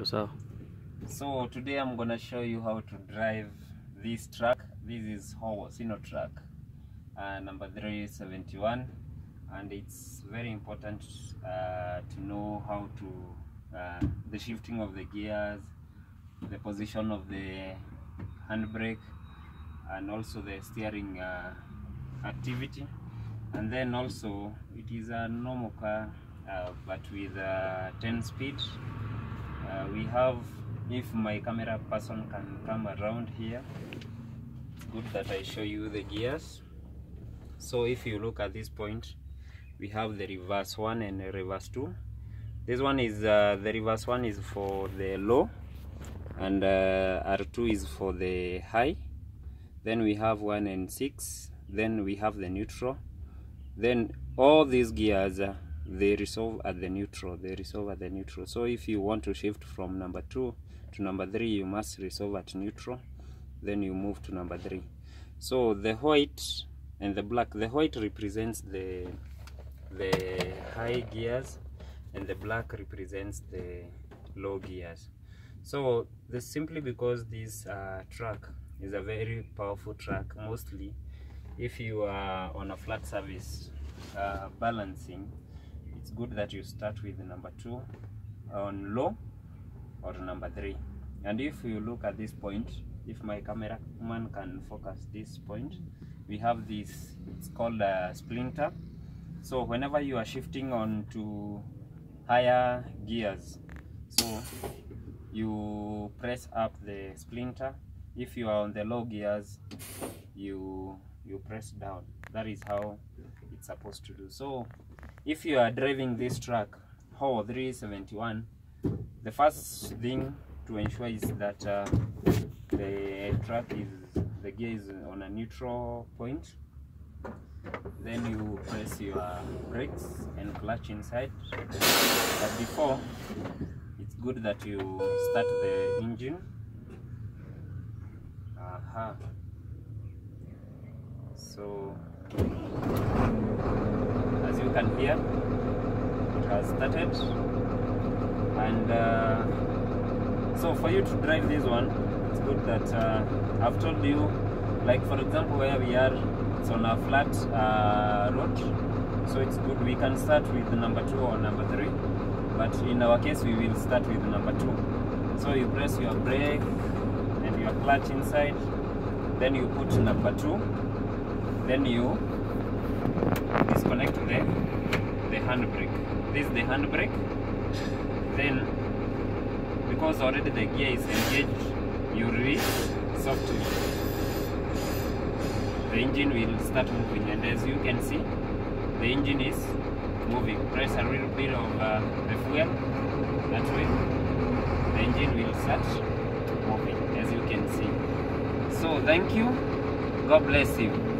Sawa. So today I'm gonna show you how to drive this truck. This is Howo Sinotruk, uh, number 371, and it's very important uh, to know how to uh, the shifting of the gears, the position of the handbrake, and also the steering uh, activity. And then also it is a normal car, uh, but with uh, 10 speed. Uh, we have if my camera person can come around here it's good that I show you the gears. So if you look at this point we have the reverse one and the reverse two. This one is uh, the reverse one is for the low and uh, R2 is for the high. Then we have one and six. Then we have the neutral. Then all these gears uh, they resolve at the neutral they resolve at the neutral. So if you want to shift from number two to number three you must resolve at neutral then you move to number three. So the white and the black the white represents the the high gears and the black represents the low gears. So this simply because this uh, truck is a very powerful track mostly if you are on a flat surface uh, balancing it's good that you start with number two on low or number three. And if you look at this point if my cameraman can focus this point we have this it's called a splinter. So whenever you are shifting on to higher gears so you press up the splinter. If you are on the low gears you you press down. That is how it's supposed to do. So if you are driving this truck Howo 371 the first thing to ensure is that uh, the truck is the gear is on a neutral point. Then you press your brakes and clutch inside. But before it's good that you start the engine. Aha. so as you can hear it has started. And uh, so for you to drive this one it's good that uh, I've told you like for example where we are it's on a flat uh, road. So it's good we can start with number two or number three. But in our case we will start with number two. So you press your brake and your clutch inside. Then you put number two. Then you disconnect the the handbrake. This is the handbrake then because already the gear is engaged you release softly the engine will start moving and as you can see the engine is moving. Press a little bit of uh, the fuel that way the engine will start moving as you can see. So thank you. God bless you